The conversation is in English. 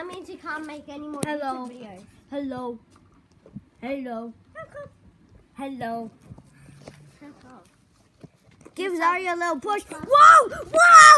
That means you can't make any more Hello. YouTube videos. Hello. Hello. Hello. Give Zarya a little push. Whoa! Whoa!